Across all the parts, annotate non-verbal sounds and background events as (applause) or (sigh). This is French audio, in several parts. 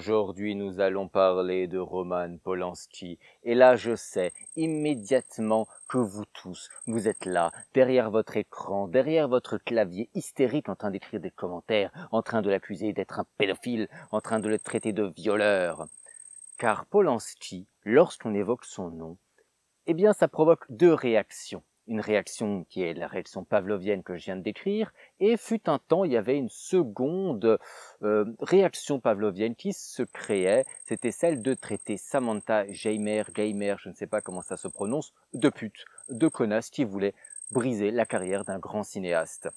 Aujourd'hui, nous allons parler de Roman Polanski. Et là, je sais immédiatement que vous tous, vous êtes là, derrière votre écran, derrière votre clavier, hystérique en train d'écrire des commentaires, en train de l'accuser d'être un pédophile, en train de le traiter de violeur. Car Polanski, lorsqu'on évoque son nom, eh bien, ça provoque deux réactions une réaction qui est la réaction pavlovienne que je viens de décrire, et fut un temps, il y avait une seconde euh, réaction pavlovienne qui se créait, c'était celle de traiter Samantha Geimer, Geimer, je ne sais pas comment ça se prononce, de pute, de connasse qui voulait briser la carrière d'un grand cinéaste.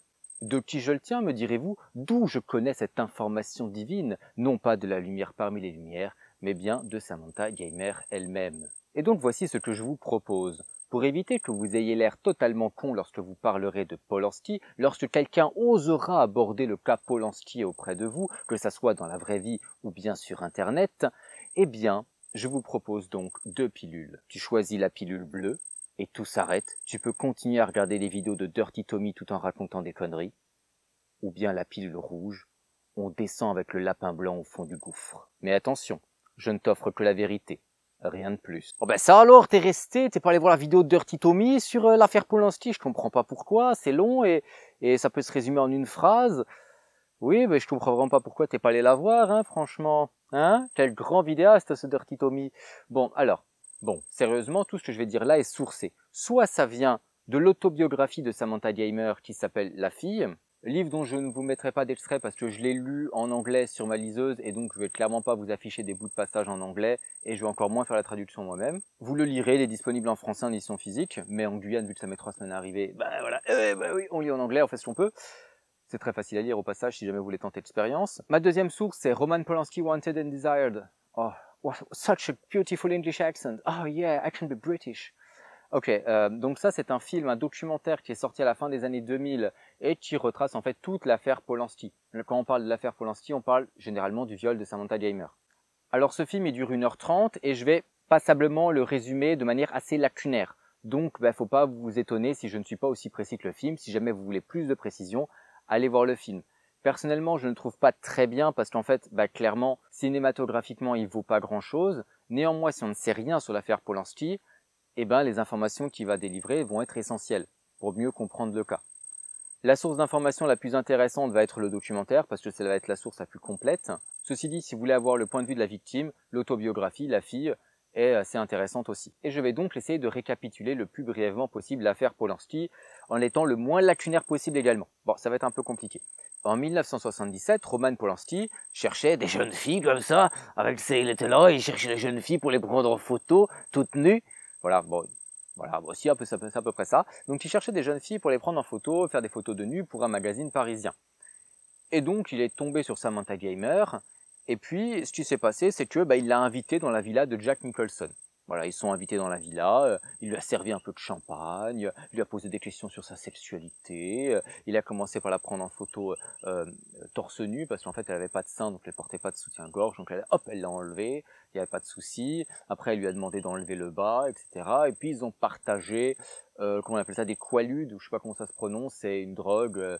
De qui je le tiens, me direz-vous, d'où je connais cette information divine, non pas de la lumière parmi les lumières, mais bien de Samantha Geimer elle-même. Et donc voici ce que je vous propose. Pour éviter que vous ayez l'air totalement con lorsque vous parlerez de Polanski, lorsque quelqu'un osera aborder le cas Polanski auprès de vous, que ce soit dans la vraie vie ou bien sur Internet, eh bien, je vous propose donc deux pilules. Tu choisis la pilule bleue, et tout s'arrête. Tu peux continuer à regarder les vidéos de Dirty Tommy tout en racontant des conneries. Ou bien la pilule rouge, on descend avec le lapin blanc au fond du gouffre. Mais attention, je ne t'offre que la vérité. Rien de plus. Oh ben ça alors, t'es resté, t'es pas allé voir la vidéo de Dirty Tommy sur euh, l'affaire Polanski, je comprends pas pourquoi, c'est long et, et ça peut se résumer en une phrase. Oui, mais je comprends vraiment pas pourquoi t'es pas allé la voir, hein, franchement. Hein? Quel grand vidéaste ce Dirty Tommy. Bon, alors, bon, sérieusement, tout ce que je vais dire là est sourcé. Soit ça vient de l'autobiographie de Samantha Gamer qui s'appelle La fille, Livre dont je ne vous mettrai pas d'extrait parce que je l'ai lu en anglais sur ma liseuse et donc je vais clairement pas vous afficher des bouts de passage en anglais et je vais encore moins faire la traduction moi-même. Vous le lirez, il est disponible en français en édition physique, mais en Guyane, vu que ça met trois semaines à arriver, bah voilà, eh, bah oui, on lit en anglais, on fait ce qu'on peut. C'est très facile à lire au passage si jamais vous voulez tenter l'expérience. Ma deuxième source, c'est Roman Polanski Wanted and Desired. Oh, such a beautiful English accent. Oh yeah, I can be British. Ok, euh, donc ça c'est un film, un documentaire qui est sorti à la fin des années 2000 et qui retrace en fait toute l'affaire Polanski. Quand on parle de l'affaire Polanski, on parle généralement du viol de Samantha Gamer. Alors ce film il dure 1h30 et je vais passablement le résumer de manière assez lacunaire. Donc il bah, faut pas vous étonner si je ne suis pas aussi précis que le film. Si jamais vous voulez plus de précision, allez voir le film. Personnellement, je ne trouve pas très bien parce qu'en fait, bah, clairement, cinématographiquement, il vaut pas grand chose. Néanmoins, si on ne sait rien sur l'affaire Polanski, eh ben, les informations qu'il va délivrer vont être essentielles pour mieux comprendre le cas. La source d'information la plus intéressante va être le documentaire parce que ça va être la source la plus complète. Ceci dit, si vous voulez avoir le point de vue de la victime, l'autobiographie, la fille, est assez intéressante aussi. Et je vais donc essayer de récapituler le plus brièvement possible l'affaire Polanski en étant le moins lacunaire possible également. Bon, ça va être un peu compliqué. En 1977, Roman Polanski cherchait des jeunes filles comme ça, avec ses, il était là, il cherchait des jeunes filles pour les prendre en photo, toutes nues, voilà, bon, voilà, un peu, c'est à peu près ça. Donc il cherchait des jeunes filles pour les prendre en photo, faire des photos de nu pour un magazine parisien. Et donc il est tombé sur Samantha Gamer. Et puis ce qui s'est passé, c'est que bah, il l'a invité dans la villa de Jack Nicholson. Voilà, ils sont invités dans la villa, euh, il lui a servi un peu de champagne, il lui a posé des questions sur sa sexualité, euh, il a commencé par la prendre en photo euh, torse nu parce qu'en fait elle avait pas de sein donc elle portait pas de soutien-gorge donc elle, hop elle l'a enlevé, il n'y avait pas de souci. Après elle lui a demandé d'enlever le bas, etc. Et puis ils ont partagé, comment on appelle ça, des qualudes ou je sais pas comment ça se prononce, c'est une drogue.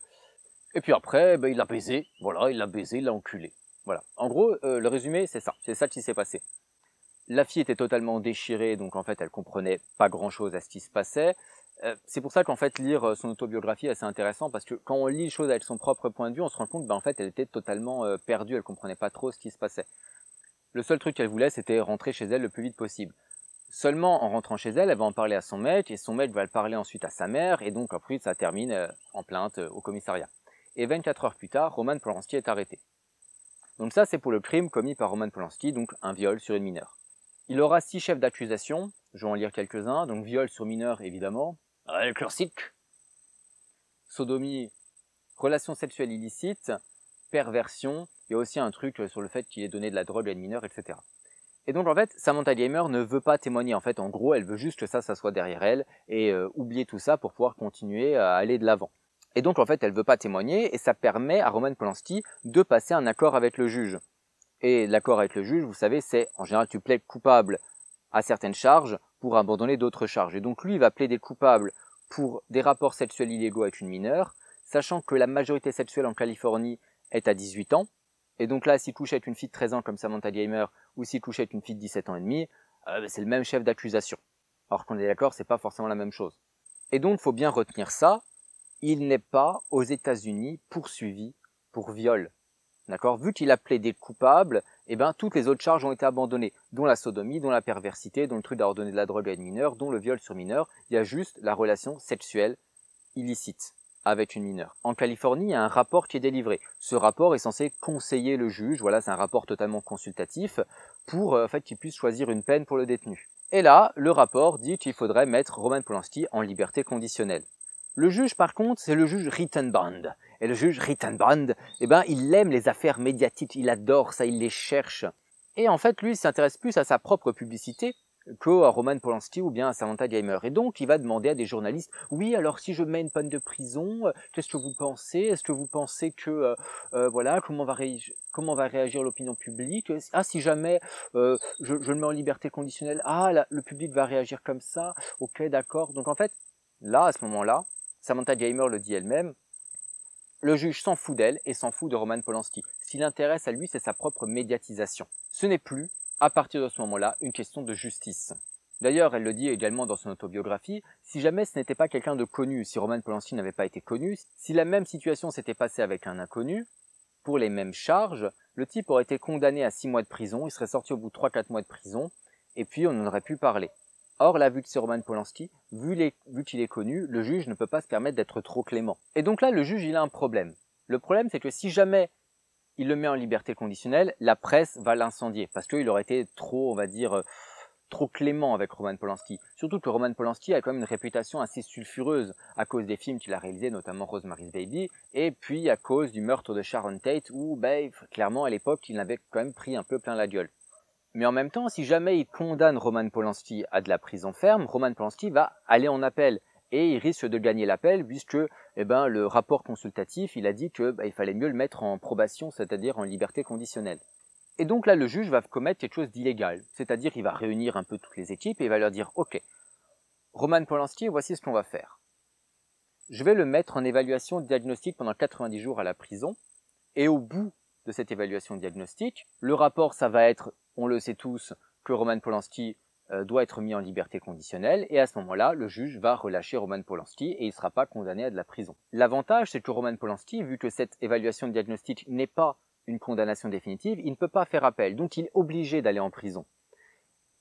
Et puis après ben, il l'a baisé, voilà, il l'a baisé, il l'a enculé. Voilà. En gros, le résumé c'est ça, c'est ça qui s'est passé. La fille était totalement déchirée, donc en fait elle comprenait pas grand-chose à ce qui se passait. Euh, c'est pour ça qu'en fait lire euh, son autobiographie est assez intéressant parce que quand on lit les choses avec son propre point de vue, on se rend compte ben, en fait elle était totalement euh, perdue, elle comprenait pas trop ce qui se passait. Le seul truc qu'elle voulait c'était rentrer chez elle le plus vite possible. Seulement en rentrant chez elle, elle va en parler à son mec et son mec va le parler ensuite à sa mère et donc après ça termine en plainte au commissariat. Et 24 heures plus tard, Roman Polanski est arrêté. Donc ça c'est pour le crime commis par Roman Polanski, donc un viol sur une mineure. Il aura six chefs d'accusation, je vais en lire quelques-uns, donc viol sur mineur évidemment, le classique, sodomie, relation sexuelle illicite, perversion, il y a aussi un truc sur le fait qu'il ait donné de la drogue à une mineure, etc. Et donc en fait, Samantha Gamer ne veut pas témoigner, en fait en gros elle veut juste que ça, ça soit derrière elle, et euh, oublier tout ça pour pouvoir continuer à aller de l'avant. Et donc en fait elle veut pas témoigner, et ça permet à Roman Polanski de passer un accord avec le juge. Et l'accord avec le juge, vous savez, c'est en général tu plaides coupable à certaines charges pour abandonner d'autres charges. Et donc lui, il va plaider coupable pour des rapports sexuels illégaux avec une mineure, sachant que la majorité sexuelle en Californie est à 18 ans, Et donc là, s'il couche avec une fille de 13 ans comme Samantha Gamer, ou s'il couche avec une fille de 17 ans et demi, euh, bah, c'est le même chef d'accusation. Alors qu'on est d'accord, c'est pas forcément la même chose. Et donc, faut bien retenir ça. Il n'est pas aux États-Unis poursuivi pour viol. D'accord? Vu qu'il a plaidé coupable, eh ben, toutes les autres charges ont été abandonnées, dont la sodomie, dont la perversité, dont le truc d'avoir donné de la drogue à une mineure, dont le viol sur mineur. Il y a juste la relation sexuelle illicite avec une mineure. En Californie, il y a un rapport qui est délivré. Ce rapport est censé conseiller le juge, voilà, c'est un rapport totalement consultatif, pour euh, en fait qu'il puisse choisir une peine pour le détenu. Et là, le rapport dit qu'il faudrait mettre Roman Polanski en liberté conditionnelle. Le juge, par contre, c'est le juge Rittenbrand. Et le juge Rittenbrand, eh ben, il aime les affaires médiatiques, il adore ça, il les cherche. Et en fait, lui, il s'intéresse plus à sa propre publicité que à Roman Polanski ou bien à Samantha Gamer. Et donc, il va demander à des journalistes, oui, alors si je mets une peine de prison, euh, qu'est-ce que vous pensez? Est-ce que vous pensez que, euh, euh, voilà, comment va, réagir, l'opinion publique? Ah, si jamais je, je, le mets en liberté conditionnelle, ah, le public va réagir comme ça, ok, d'accord. Donc en fait, là, à ce moment-là, Samantha Gamer le dit elle-même, le juge s'en fout d'elle et s'en fout de Roman Polanski. Ce qui l'intéresse à lui, c'est sa propre médiatisation. Ce n'est plus à partir de ce moment-là, une question de justice. D'ailleurs, elle le dit également dans son autobiographie, si jamais ce n'était pas quelqu'un de connu, si Roman Polanski n'avait pas été connu, si la même situation s'était passée avec un inconnu, pour les mêmes charges, le type aurait été condamné à 6 mois de prison, il serait sorti au bout de 3-4 mois de prison, et puis on en aurait pu parler. Or, là, vu que c'est Roman Polanski, vu, vu qu'il est connu, le juge ne peut pas se permettre d'être trop clément. Et donc là, le juge, il a un problème. Le problème, c'est que si jamais il le met en liberté conditionnelle, la presse va l'incendier parce qu'il aurait été trop, on va dire, euh, trop clément avec Roman Polanski. Surtout que Roman Polanski a quand même une réputation assez sulfureuse à cause des films qu'il a réalisés, notamment Rosemary's Baby, et puis à cause du meurtre de Sharon Tate où, ben, clairement, à l'époque, il avait quand même pris un peu plein la gueule. Mais en même temps, si jamais il condamne Roman Polanski à de la prison ferme, Roman Polanski va aller en appel et il risque de gagner l'appel puisque eh ben, le rapport consultatif il a dit que bah, il fallait mieux le mettre en probation, c'est-à-dire en liberté conditionnelle. Et donc là, le juge va commettre quelque chose d'illégal, c'est-à-dire il va réunir un peu toutes les équipes et il va leur dire OK, Roman Polanski, voici ce qu'on va faire. Je vais le mettre en évaluation diagnostique pendant 90 jours à la prison, et au bout de cette évaluation diagnostique, le rapport, ça va être, on le sait tous, que Roman Polanski euh, doit être mis en liberté conditionnelle et à ce moment-là, le juge va relâcher Roman Polanski et il ne sera pas condamné à de la prison. L'avantage, c'est que Roman Polanski, vu que cette évaluation diagnostique n'est pas une condamnation définitive, il ne peut pas faire appel, donc il est obligé d'aller en prison.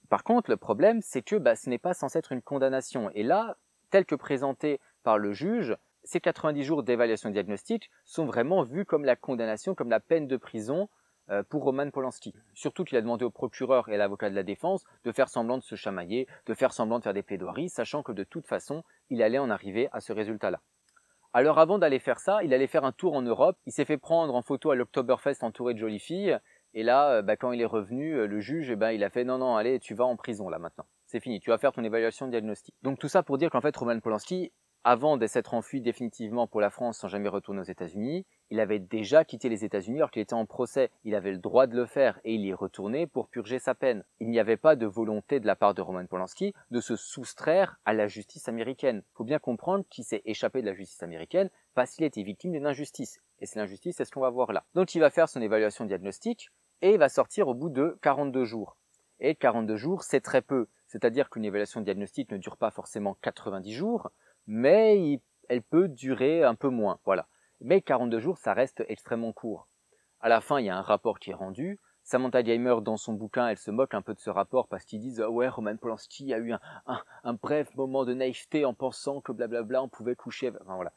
Par contre, le problème, c'est que bah, ce n'est pas censé être une condamnation. Et là, tel que présenté par le juge, ces 90 jours d'évaluation diagnostique sont vraiment vus comme la condamnation, comme la peine de prison euh, pour Roman Polanski. Surtout qu'il a demandé au procureur et à l'avocat de la défense de faire semblant de se chamailler, de faire semblant de faire des plaidoiries, sachant que de toute façon, il allait en arriver à ce résultat-là. Alors avant d'aller faire ça, il allait faire un tour en Europe, il s'est fait prendre en photo à l'Oktoberfest entouré de jolies filles, et là, euh, bah, quand il est revenu, euh, le juge, eh ben, il a fait non, non, allez, tu vas en prison là maintenant. C'est fini, tu vas faire ton évaluation diagnostique. Donc tout ça pour dire qu'en fait, Roman Polanski avant de s'être enfui définitivement pour la France sans jamais retourner aux États-Unis, il avait déjà quitté les États-Unis alors qu'il était en procès. Il avait le droit de le faire et il y est retourné pour purger sa peine. Il n'y avait pas de volonté de la part de Roman Polanski de se soustraire à la justice américaine. Il faut bien comprendre qu'il s'est échappé de la justice américaine parce qu'il était victime d'une injustice. Et c'est l'injustice, c'est ce qu'on va voir là. Donc il va faire son évaluation diagnostique et il va sortir au bout de 42 jours. Et 42 jours, c'est très peu. C'est-à-dire qu'une évaluation diagnostique ne dure pas forcément 90 jours mais elle peut durer un peu moins, voilà. Mais 42 jours, ça reste extrêmement court. À la fin, il y a un rapport qui est rendu. Samantha Gamer, dans son bouquin, elle se moque un peu de ce rapport parce qu'ils disent ouais, Roman Polanski a eu un, bref moment de naïveté en pensant que blablabla, on pouvait coucher. Enfin voilà.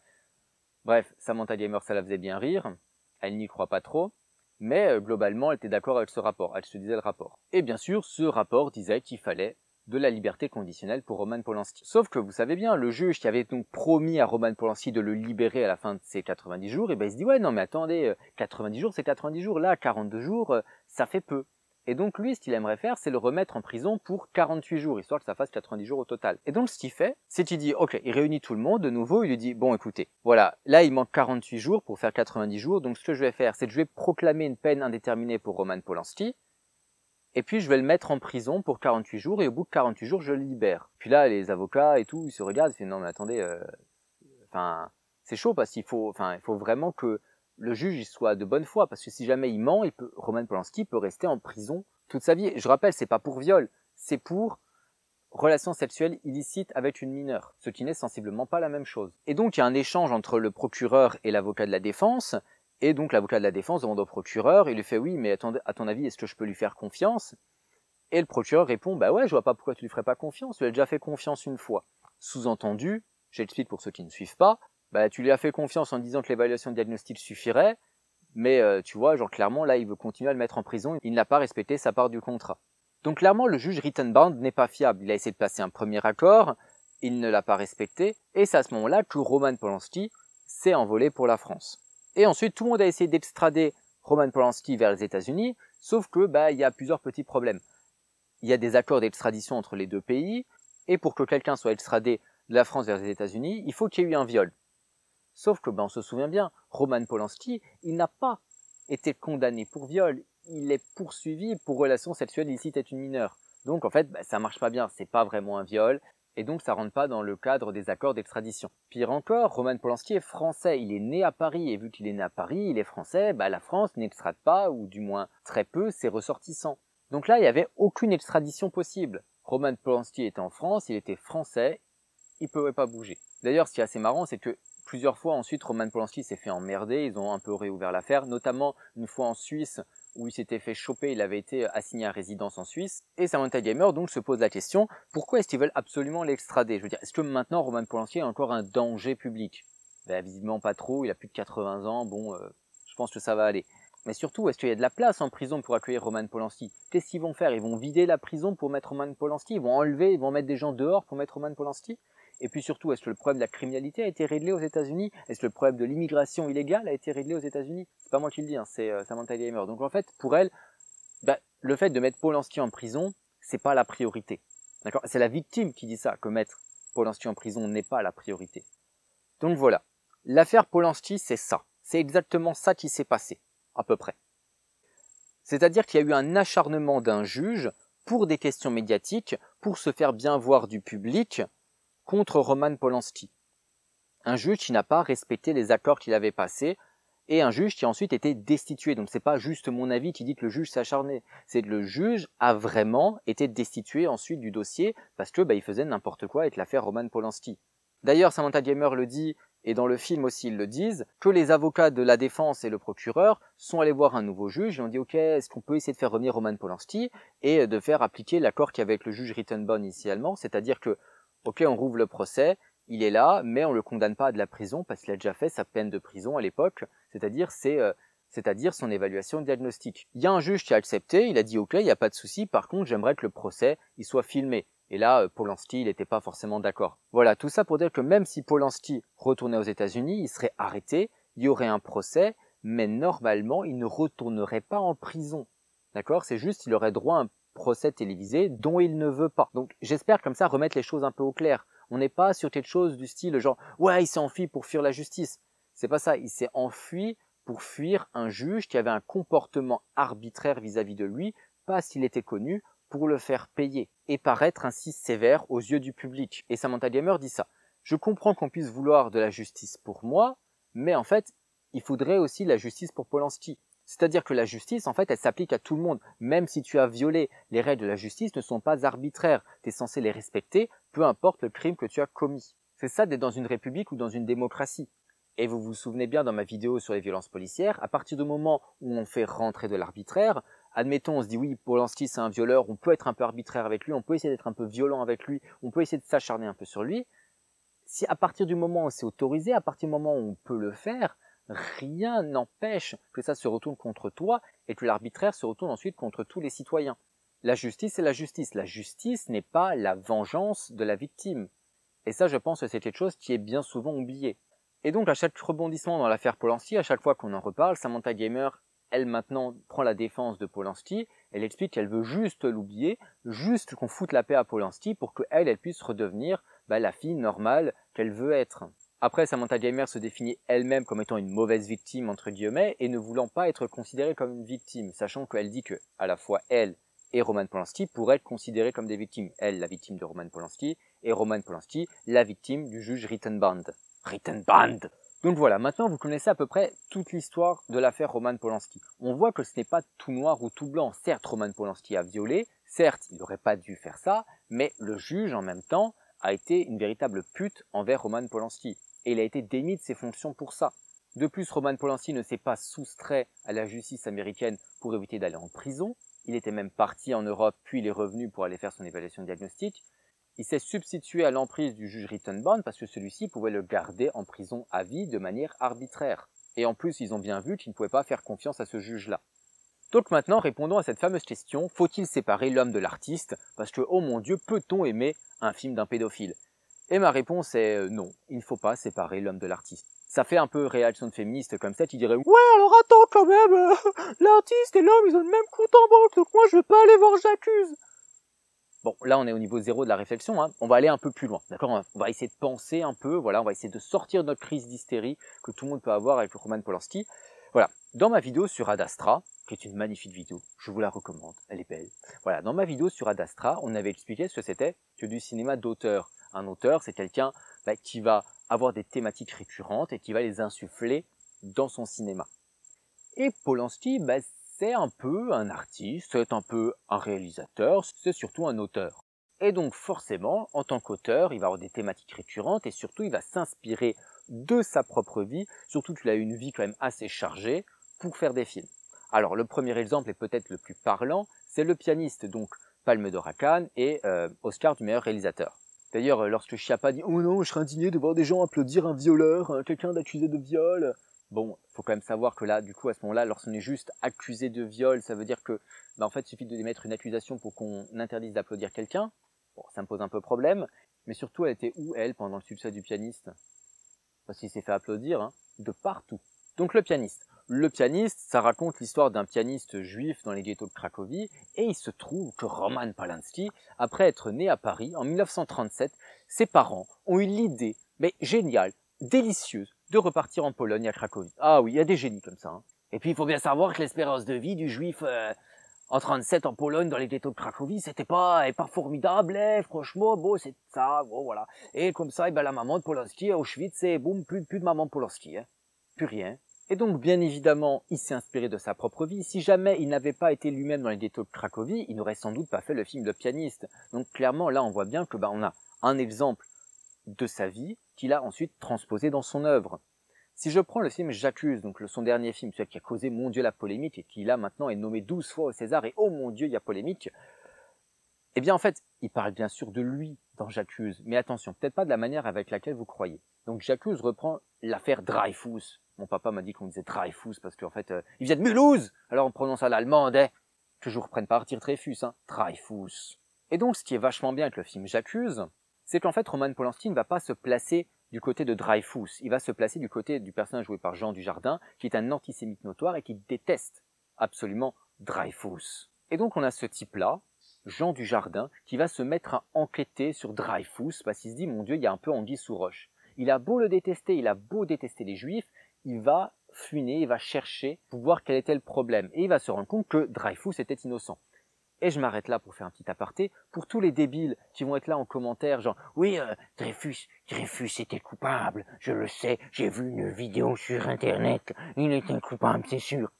Bref, Samantha Gamer, ça la faisait bien rire. Elle n'y croit pas trop. Mais euh, globalement, elle était d'accord avec ce rapport. Elle se disait le rapport. Et bien sûr, ce rapport disait qu'il fallait de la liberté conditionnelle pour Roman Polanski. Sauf que vous savez bien, le juge qui avait donc promis à Roman Polanski de le libérer à la fin de ses 90 jours, et eh ben il se dit ouais non mais attendez, 90 euh, jours c'est 90 jours, là 42 jours euh, ça fait peu. Et donc lui, ce qu'il aimerait faire, c'est le remettre en prison pour 48 jours, histoire que ça fasse 90 jours au total. Et donc ce qu'il fait, c'est qu'il dit, ok, il réunit tout le monde de nouveau, il lui dit, bon écoutez, voilà, là il manque 48 jours pour faire 90 jours, donc ce que je vais faire, c'est que je vais proclamer une peine indéterminée pour Roman Polanski, et puis je vais le mettre en prison pour 48 jours, et au bout de 48 jours, je le libère. Puis là, les avocats et tout, ils se regardent, ils disent non mais attendez, euh, enfin, c'est chaud parce qu'il faut, enfin, il faut vraiment que le juge soit de bonne foi, parce que si jamais il ment, il peut, Roman Polanski peut rester en prison toute sa vie. Je rappelle, c'est pas pour viol, c'est pour relation sexuelle illicite avec une mineure, ce qui n'est sensiblement pas la même chose. Et donc il y a un échange entre le procureur et l'avocat de la défense, et donc l'avocat de la défense demande au procureur, il lui fait oui, mais à ton avis, est-ce que je peux lui faire confiance? Et le procureur répond, bah ouais, je vois pas pourquoi tu lui ferais pas confiance, tu lui as déjà fait confiance une fois. Sous-entendu, j'explique pour ceux qui ne suivent pas, bah tu lui as fait confiance en disant que l'évaluation diagnostique suffirait, mais euh, tu vois, genre clairement là, il veut continuer à le mettre en prison, il n'a pas respecté sa part du contrat. Donc clairement, le juge Rittenband n'est pas fiable. Il a essayé de passer un premier accord, il ne l'a pas respecté, et c'est à ce moment-là que Roman Polanski s'est envolé pour la France. Et ensuite, tout le monde a essayé d'extrader Roman Polanski vers les États-Unis, sauf que bah il y a plusieurs petits problèmes. Il y a des accords d'extradition entre les deux pays, et pour que quelqu'un soit extradé de la France vers les États-Unis, il faut qu'il y ait eu un viol. Sauf que, bah, on se souvient bien, Roman Polanski, il n'a pas été condamné pour viol, il est poursuivi pour relation sexuelle illicite avec une mineure. Donc en fait, bah, ça marche pas bien, c'est pas vraiment un viol, et donc ça rentre pas dans le cadre des accords d'extradition. Pire encore, Roman Polanski est français, il est né à Paris, et vu qu'il est né à Paris, il est français, bah la France n'extrade pas, ou du moins très peu, ses ressortissants. Donc là, il n'y avait aucune extradition possible. Roman Polanski était en France, il était français, il pouvait pas bouger. D'ailleurs, ce qui est assez marrant, c'est que plusieurs fois ensuite, Roman Polanski s'est fait emmerder, ils ont un peu réouvert l'affaire, notamment une fois en Suisse, où il s'était fait choper, il avait été assigné à résidence en Suisse. Et Samantha Gamer donc se pose la question, pourquoi est-ce qu'ils veulent absolument l'extrader? Je veux dire, est-ce que maintenant Roman Polanski est encore un danger public? Ben, Visiblement pas trop, il a plus de 80 ans, bon, euh, je pense que ça va aller. Mais surtout, est-ce qu'il y a de la place en prison pour accueillir Roman Polanski? Qu'est-ce qu'ils vont faire? Ils vont vider la prison pour mettre Roman Polanski? Ils vont enlever, ils vont mettre des gens dehors pour mettre Roman Polanski? Et puis surtout, est-ce que le problème de la criminalité a été réglé aux États-Unis? Est-ce que le problème de l'immigration illégale a été réglé aux États-Unis? C'est pas moi qui le dis, hein, c'est euh, Samantha Gamer. Donc en fait, pour elle, bah, le fait de mettre Polanski en prison, c'est pas la priorité. D'accord? C'est la victime qui dit ça, que mettre Polanski en prison n'est pas la priorité. Donc voilà. L'affaire Polanski, c'est ça. C'est exactement ça qui s'est passé, à peu près. C'est-à-dire qu'il y a eu un acharnement d'un juge pour des questions médiatiques, pour se faire bien voir du public, contre Roman Polanski. Un juge qui n'a pas respecté les accords qu'il avait passés et un juge qui a ensuite été destitué. Donc c'est pas juste mon avis qui dit que le juge s'est acharné, c'est que le juge a vraiment été destitué ensuite du dossier parce que bah, il faisait n'importe quoi avec l'affaire Roman Polanski. D'ailleurs, Samantha Gamer le dit, et dans le film aussi ils le disent, que les avocats de la défense et le procureur sont allés voir un nouveau juge et ont dit ok, est-ce qu'on peut essayer de faire revenir Roman Polanski et de faire appliquer l'accord qu'il y avait avec le juge Rittenbone initialement, c'est-à-dire que ok, on rouvre le procès, il est là, mais on le condamne pas à de la prison parce qu'il a déjà fait sa peine de prison à l'époque, c'est-à-dire c'est euh, c'est-à-dire son évaluation diagnostique. Il y a un juge qui a accepté, il a dit ok, il n'y a pas de souci, par contre j'aimerais que le procès il soit filmé. Et là, euh, Polanski, il n'était pas forcément d'accord. Voilà, tout ça pour dire que même si Polanski retournait aux États-Unis, il serait arrêté, il y aurait un procès, mais normalement, il ne retournerait pas en prison. D'accord? C'est juste, il aurait droit à un procès télévisé dont il ne veut pas. Donc j'espère comme ça remettre les choses un peu au clair. On n'est pas sur quelque chose du style genre ouais il s'est enfui pour fuir la justice. C'est pas ça, il s'est enfui pour fuir un juge qui avait un comportement arbitraire vis-à-vis de lui parce qu'il était connu pour le faire payer et paraître ainsi sévère aux yeux du public. Et Samantha Gamer dit ça. Je comprends qu'on puisse vouloir de la justice pour moi, mais en fait, il faudrait aussi la justice pour Polanski. C'est-à-dire que la justice, en fait, elle s'applique à tout le monde. Même si tu as violé, les règles de la justice ne sont pas arbitraires. Tu es censé les respecter, peu importe le crime que tu as commis. C'est ça d'être dans une république ou dans une démocratie. Et vous vous souvenez bien dans ma vidéo sur les violences policières, à partir du moment où on fait rentrer de l'arbitraire, admettons, on se dit oui, Polanski c'est un violeur, on peut être un peu arbitraire avec lui, on peut essayer d'être un peu violent avec lui, on peut essayer de s'acharner un peu sur lui. Si à partir du moment où c'est autorisé, à partir du moment où on peut le faire, rien n'empêche que ça se retourne contre toi et que l'arbitraire se retourne ensuite contre tous les citoyens. La justice est la justice. La justice n'est pas la vengeance de la victime. Et ça, je pense que c'est quelque chose qui est bien souvent oublié. Et donc, à chaque rebondissement dans l'affaire Polanski, à chaque fois qu'on en reparle, Samantha Gamer, elle maintenant prend la défense de Polanski. Elle explique qu'elle veut juste l'oublier, juste qu'on foute la paix à Polanski pour qu'elle, elle puisse redevenir bah, la fille normale qu'elle veut être. Après, Samantha Gamer se définit elle-même comme étant une mauvaise victime, entre guillemets, et ne voulant pas être considérée comme une victime, sachant qu'elle dit que, à la fois elle et Roman Polanski pourraient être considérés comme des victimes. Elle, la victime de Roman Polanski, et Roman Polanski, la victime du juge Rittenband. Rittenband Donc voilà, maintenant vous connaissez à peu près toute l'histoire de l'affaire Roman Polanski. On voit que ce n'est pas tout noir ou tout blanc. Certes, Roman Polanski a violé, certes, il n'aurait pas dû faire ça, mais le juge, en même temps, a été une véritable pute envers Roman Polanski. Et il a été démis de ses fonctions pour ça. De plus, Roman Polanski ne s'est pas soustrait à la justice américaine pour éviter d'aller en prison. Il était même parti en Europe, puis il est revenu pour aller faire son évaluation diagnostique il s'est substitué à l'emprise du juge Rittenbaum parce que celui-ci pouvait le garder en prison à vie de manière arbitraire. Et en plus, ils ont bien vu qu'ils ne pouvaient pas faire confiance à ce juge-là. Donc maintenant, répondons à cette fameuse question, faut-il séparer l'homme de l'artiste? Parce que, oh mon Dieu, peut-on aimer un film d'un pédophile? Et ma réponse est euh, non, il ne faut pas séparer l'homme de l'artiste. Ça fait un peu réaction de féministe comme ça, qui dirait Ouais, alors attends quand même, euh, (laughs) l'artiste et l'homme, ils ont le même compte en banque, donc moi je veux pas aller voir J'accuse. Bon, là on est au niveau zéro de la réflexion, hein. on va aller un peu plus loin, d'accord On va essayer de penser un peu, voilà, on va essayer de sortir de notre crise d'hystérie que tout le monde peut avoir avec le Roman Polanski. Voilà, dans ma vidéo sur Adastra, qui est une magnifique vidéo, je vous la recommande, elle est belle. Voilà, dans ma vidéo sur Adastra, on avait expliqué ce que c'était que du cinéma d'auteur. Un auteur, c'est quelqu'un bah, qui va avoir des thématiques récurrentes et qui va les insuffler dans son cinéma. Et Polanski, bah, c'est un peu un artiste, c'est un peu un réalisateur, c'est surtout un auteur. Et donc forcément, en tant qu'auteur, il va avoir des thématiques récurrentes et surtout il va s'inspirer de sa propre vie, surtout qu'il a une vie quand même assez chargée pour faire des films. Alors le premier exemple est peut-être le plus parlant, c'est le pianiste, donc Palme d'Or et euh, Oscar du meilleur réalisateur. D'ailleurs, lorsque Chiappa dit « Oh non, je serais indigné de voir des gens applaudir un violeur, hein, quelqu'un d'accusé de viol », Bon, faut quand même savoir que là, du coup, à ce moment-là, lorsqu'on est juste accusé de viol, ça veut dire que, bah, en fait, il suffit de mettre une accusation pour qu'on interdise d'applaudir quelqu'un. Bon, ça me pose un peu problème. Mais surtout, elle était où, elle, pendant le succès du pianiste? Parce qu'il s'est fait applaudir, hein, de partout. Donc le pianiste. Le pianiste, ça raconte l'histoire d'un pianiste juif dans les ghettos de Cracovie, et il se trouve que Roman Polanski, après être né à Paris en 1937, ses parents ont eu l'idée, mais géniale, délicieuse, de repartir en Pologne à Cracovie. Ah oui, il y a des génies comme ça. Hein. Et puis il faut bien savoir que l'espérance de vie du juif euh, en 37 en Pologne dans les ghettos de Cracovie, c'était pas, pas formidable, eh, franchement, bon, c'est ça, bon, voilà. Et comme ça, et eh ben, la maman de Polanski à Auschwitz, c'est boum, plus, plus de maman Polanski, hein. plus rien. Et donc, bien évidemment, il s'est inspiré de sa propre vie. Si jamais il n'avait pas été lui-même dans les ghettos de Cracovie, il n'aurait sans doute pas fait le film de pianiste. Donc, clairement, là, on voit bien que, ben, on a un exemple de sa vie qu'il a ensuite transposé dans son œuvre. Si je prends le film J'accuse, donc son dernier film, celui qui a causé mon Dieu la polémique et qui là maintenant est nommé 12 fois au César et oh mon Dieu il y a polémique, eh bien en fait il parle bien sûr de lui dans J'accuse, mais attention, peut-être pas de la manière avec laquelle vous croyez. Donc J'accuse reprend l'affaire Dreyfus. Mon papa m'a dit qu'on disait Dreyfus parce qu'en fait euh, il vient de Mulhouse, alors on prononce à l'allemande, eh, que je reprenne pas partir Dreyfus, hein, Dreyfus. Et donc ce qui est vachement bien avec le film J'accuse, c'est qu'en fait Roman Polanski ne va pas se placer du côté de Dreyfus, il va se placer du côté du personnage joué par Jean Dujardin, qui est un antisémite notoire et qui déteste absolument Dreyfus. Et donc on a ce type-là, Jean Dujardin, qui va se mettre à enquêter sur Dreyfus, parce qu'il se dit, mon Dieu, il y a un peu anguille sous roche. Il a beau le détester, il a beau détester les juifs, il va fuiner, il va chercher pour voir quel était le problème. Et il va se rendre compte que Dreyfus était innocent. Et je m'arrête là pour faire un petit aparté. Pour tous les débiles qui vont être là en commentaire, genre oui, euh, Dreyfus, Dreyfus était coupable, je le sais, j'ai vu une vidéo sur internet, il était coupable, c'est sûr.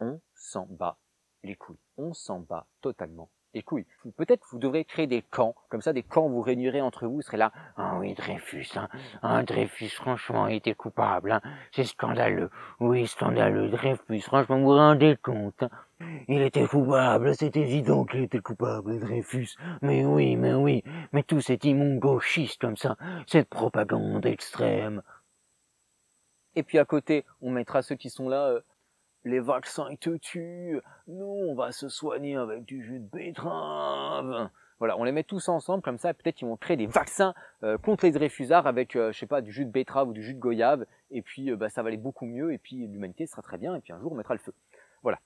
On s'en bat les couilles. On s'en bat totalement les couilles. Peut-être vous devrez créer des camps, comme ça des camps vous réunirez entre vous, vous serez là, ah oui Dreyfus, hein, ah, Dreyfus franchement était coupable, hein, c'est scandaleux, oui scandaleux, Dreyfus, franchement vous vous rendez compte, hein. Il était coupable, c'est évident qu'il était coupable, Dreyfus, mais oui, mais oui, mais tout cet immonde gauchiste comme ça, cette propagande extrême. Et puis à côté, on mettra ceux qui sont là, euh, les vaccins ils te tuent, nous on va se soigner avec du jus de betterave. Voilà, on les met tous ensemble comme ça, peut-être qu'ils vont créer des vaccins euh, contre les Dreyfusards avec, euh, je sais pas, du jus de betterave ou du jus de goyave, et puis euh, bah, ça va aller beaucoup mieux, et puis l'humanité sera très bien, et puis un jour on mettra le feu. Voilà.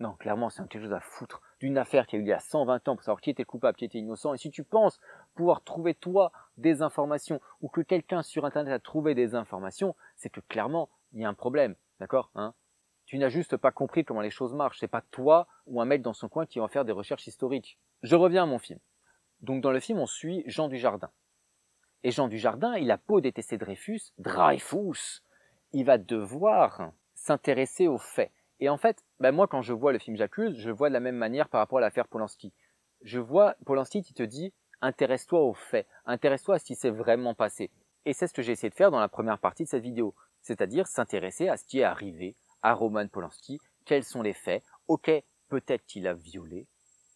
Non, clairement, c'est quelque chose à foutre d'une affaire qui a eu lieu il y a 120 ans pour savoir qui était coupable, qui était innocent. Et si tu penses pouvoir trouver toi des informations ou que quelqu'un sur Internet a trouvé des informations, c'est que clairement, il y a un problème. D'accord hein? Tu n'as juste pas compris comment les choses marchent. C'est pas toi ou un mec dans son coin qui va faire des recherches historiques. Je reviens à mon film. Donc dans le film, on suit Jean Dujardin. Et Jean Dujardin, il a beau détester Dreyfus, Dreyfus, il va devoir s'intéresser aux faits. Et en fait, ben moi, quand je vois le film J'accuse, je vois de la même manière par rapport à l'affaire Polanski. Je vois Polanski qui te dit, intéresse-toi aux faits, intéresse-toi à ce qui s'est vraiment passé. Et c'est ce que j'ai essayé de faire dans la première partie de cette vidéo. C'est-à-dire s'intéresser à ce qui est arrivé à Roman Polanski, quels sont les faits. Ok, peut-être qu'il a violé,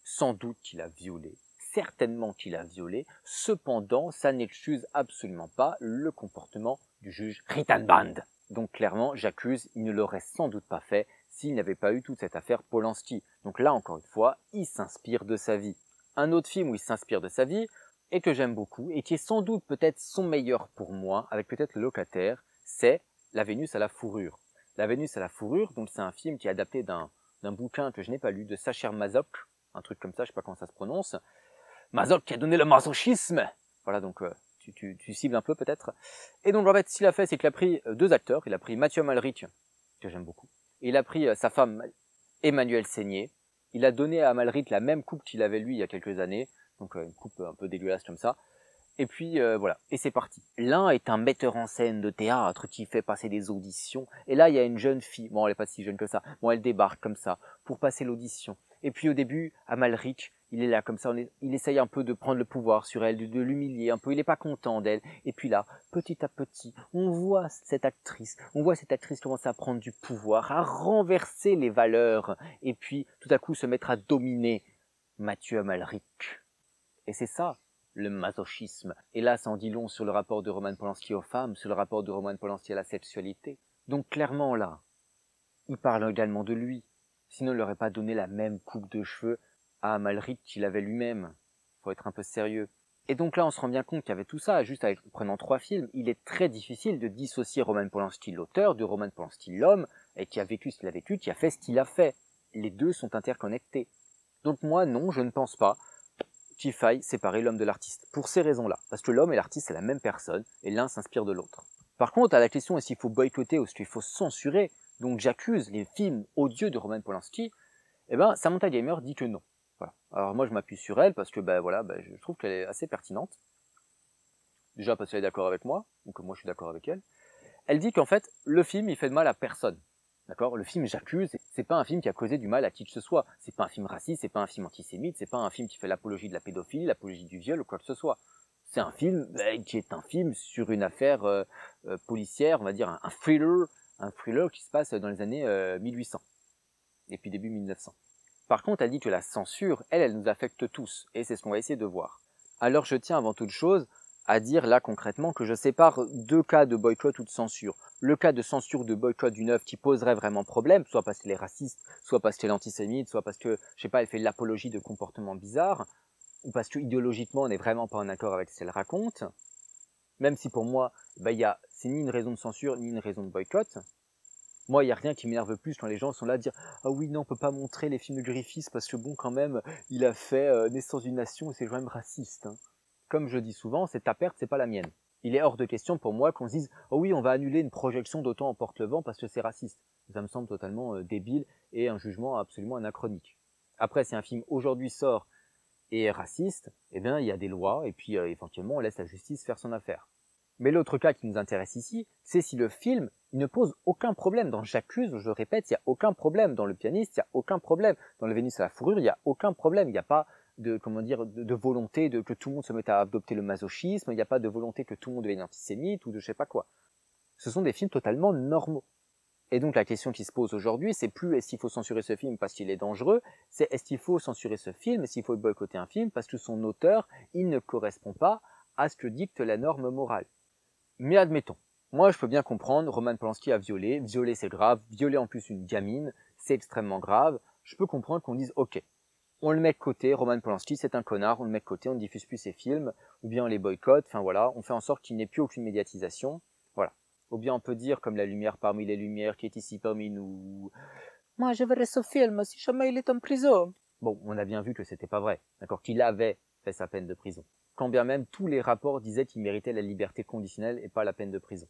sans doute qu'il a violé, certainement qu'il a violé, cependant, ça n'excuse absolument pas le comportement du juge Rittenband. Donc clairement, j'accuse, il ne l'aurait sans doute pas fait s'il n'avait pas eu toute cette affaire Polanski. Donc là, encore une fois, il s'inspire de sa vie. Un autre film où il s'inspire de sa vie, et que j'aime beaucoup, et qui est sans doute peut-être son meilleur pour moi, avec peut-être le locataire, c'est La Vénus à la fourrure. La Vénus à la fourrure, donc c'est un film qui est adapté d'un, bouquin que je n'ai pas lu, de Sacher Mazok, un truc comme ça, je sais pas comment ça se prononce. Mazok qui a donné le masochisme Voilà, donc euh, tu, tu, tu cibles un peu peut-être. Et donc en fait, ce qu'il a fait, c'est qu'il a pris euh, deux acteurs. Il a pris Mathieu Malrich, que j'aime beaucoup. Il a pris euh, sa femme Emmanuelle Seigné. Il a donné à Malrich la même coupe qu'il avait lui il y a quelques années. Donc une coupe un peu dégueulasse comme ça. Et puis voilà, et c'est parti. L'un est un metteur en scène de théâtre qui fait passer des auditions. Et là, il y a une jeune fille. Bon, elle est pas si jeune que ça. Bon, elle débarque comme ça pour passer l'audition. Et puis au début, à Malrich, il est là comme ça, il essaye un peu de prendre le pouvoir sur elle, de, l'humilier un peu, il n'est pas content d'elle. Et puis là, petit à petit, on voit cette actrice, on voit cette actrice commencer à prendre du pouvoir, à renverser les valeurs, et puis tout à coup se mettre à dominer Mathieu Amalric. Et c'est ça, le masochisme. Et là, ça en dit long sur le rapport de Roman Polanski aux femmes, sur le rapport de Roman Polanski à la sexualité. Donc clairement là, il parle également de lui. Sinon, il n'aurait pas donné la même coupe de cheveux à Malric qu'il avait lui-même. Faut être un peu sérieux. Et donc là, on se rend bien compte qu'il y avait tout ça, juste avec, prenant trois films, il est très difficile de dissocier Roman Polanski l'auteur de Roman Polanski l'homme, et qui a vécu ce qu'il a vécu, qui a fait ce qu'il a fait. Les deux sont interconnectés. Donc moi, non, je ne pense pas qu'il faille séparer l'homme de l'artiste. Pour ces raisons-là. Parce que l'homme et l'artiste, c'est la même personne, et l'un s'inspire de l'autre. Par contre, à la question est-ce qu'il faut boycotter ou est-ce qu'il faut censurer, donc j'accuse les films odieux de Roman Polanski, eh ben, Samantha Gamer dit que non. Alors moi je m'appuie sur elle parce que ben voilà, ben, je trouve qu'elle est assez pertinente. Déjà parce qu'elle est d'accord avec moi, donc moi je suis d'accord avec elle. Elle dit qu'en fait le film il fait de mal à personne. D'accord? Le film J'accuse, c'est pas un film qui a causé du mal à qui que ce soit. C'est pas un film raciste, c'est pas un film antisémite, c'est pas un film qui fait l'apologie de la pédophilie, l'apologie du viol ou quoi que ce soit. C'est un film ben, qui est un film sur une affaire euh, euh, policière, on va dire un, thriller, un thriller qui se passe dans les années 1800 euh, et puis début 1900. Par contre, elle dit que la censure, elle, elle nous affecte tous, et c'est ce qu'on va essayer de voir. Alors je tiens avant toute chose à dire là concrètement que je sépare deux cas de boycott ou de censure. Le cas de censure de boycott d'une œuvre qui poserait vraiment problème, soit parce qu'elle est raciste, soit parce qu'elle est antisémite, soit parce que, je sais pas, elle fait l'apologie de comportements bizarres, ou parce que idéologiquement on n'est vraiment pas en accord avec ce qu'elle raconte. Même si pour moi, bah, c'est ni une raison de censure, ni une raison de boycott. Moi, il n'y a rien qui m'énerve plus quand les gens sont là à dire Ah oui, non, on peut pas montrer les films de Griffiths parce que bon, quand même, il a fait euh, Naissance d'une nation et c'est quand même raciste. Hein. Comme je dis souvent, c'est ta perte, c'est pas la mienne. Il est hors de question pour moi qu'on se dise Oh oui, on va annuler une projection d'autant en porte-le-vent parce que c'est raciste. Ça me semble totalement euh, débile et un jugement absolument anachronique. Après, si un film aujourd'hui sort et est raciste, eh bien, il y a des lois et puis euh, éventuellement on laisse la justice faire son affaire. Mais l'autre cas qui nous intéresse ici, c'est si le film ne pose aucun problème. Dans J'accuse, je répète, il n'y a aucun problème. Dans Le pianiste, il n'y a aucun problème. Dans Le Vénus à la fourrure, il n'y a aucun problème. Il n'y a pas de comment dire de, volonté de que tout le monde se mette à adopter le masochisme. Il n'y a pas de volonté que tout le monde devienne antisémite ou de je sais pas quoi. Ce sont des films totalement normaux. Et donc la question qui se pose aujourd'hui, c'est plus est-ce qu'il faut censurer ce film parce qu'il est dangereux, c'est est-ce qu'il faut censurer ce film, est-ce qu'il faut boycotter un film? Parce que son auteur, il ne correspond pas à ce que dicte la norme morale. Mais admettons, moi je peux bien comprendre, Roman Polanski a violé, violer c'est grave, violer en plus une gamine, c'est extrêmement grave, je peux comprendre qu'on dise ok, on le met de côté, Roman Polanski c'est un connard, on le met de côté, on ne diffuse plus ses films, ou bien on les boycotte, enfin voilà, on fait en sorte qu'il n'ait plus aucune médiatisation, voilà. Ou bien on peut dire comme la lumière parmi les lumières qui est ici parmi nous, moi je verrai ce film si jamais il est en prison. Bon, on a bien vu que c'était pas vrai, d'accord, qu'il avait fait sa peine de prison quand bien même tous les rapports disaient qu'il méritait la liberté conditionnelle et pas la peine de prison.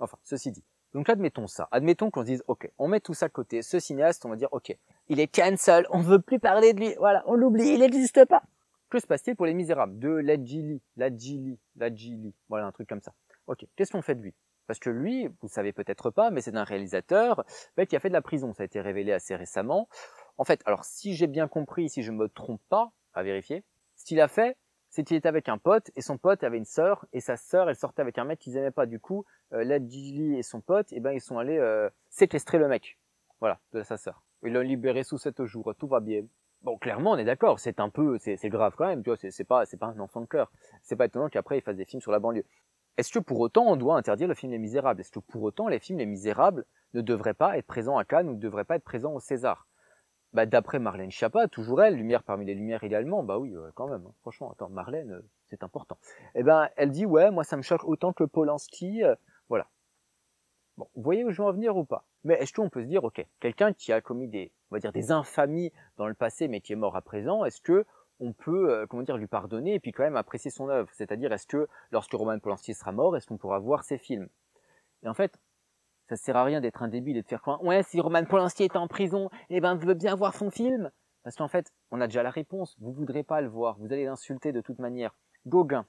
Enfin, ceci dit. Donc admettons ça. Admettons qu'on se dise, ok, on met tout ça de côté. Ce cinéaste, on va dire, ok, il est cancel, on veut plus parler de lui. Voilà, on l'oublie, il n'existe pas. Que se passe-t-il pour les Misérables De Ladjili, Ladjili, Ladjili, voilà un truc comme ça. Ok, qu'est-ce qu'on fait de lui? Parce que lui, vous savez peut-être pas, mais c'est un réalisateur bah, qui a fait de la prison, ça a été révélé assez récemment. En fait, alors si j'ai bien compris, si je me trompe pas, à vérifier, ce qu'il a fait, c'est qu'il était avec un pote et son pote avait une sœur et sa sœur elle sortait avec un mec qu'ils aimaient pas. Du coup euh, Ladjili et son pote eh ben ils sont allés euh, séquestrer le mec. Voilà de sa sœur. Ils l'ont libéré sous sept jours. Tout va bien. Bon, clairement, on est d'accord, c'est un peu, c'est grave quand même, tu vois, c'est pas, c'est pas un enfant de cœur. C'est pas étonnant qu'après il fasse des films sur la banlieue. Est-ce que pour autant on doit interdire le film Les Misérables? Est-ce que pour autant les films Les Misérables ne devraient pas être présents à Cannes ou ne devraient pas être présents au César? Bah d'après Marlène Schiappa, toujours elle, lumière parmi les lumières également, bah oui, quand même. Hein. Franchement, attends, Marlène, euh, c'est important. Eh ben, elle dit ouais, moi ça me choque autant que Polanski, euh, voilà. Bon, vous voyez où je veux en venir ou pas? Mais est-ce qu'on peut se dire, ok, quelqu'un qui a commis des on va dire des infamies dans le passé mais qui est mort à présent, est-ce que on peut euh, comment dire lui pardonner et puis quand même apprécier son œuvre? C'est-à-dire est-ce que lorsque Roman Polanski sera mort, est-ce qu'on pourra voir ses films? Et en fait, ça sert à rien d'être un débile et de faire quoi Ouais, si Roman Polanski était en prison, eh ben je veux bien voir son film parce qu'en fait, on a déjà la réponse, vous voudrez pas le voir, vous allez l'insulter de toute manière. Gauguin.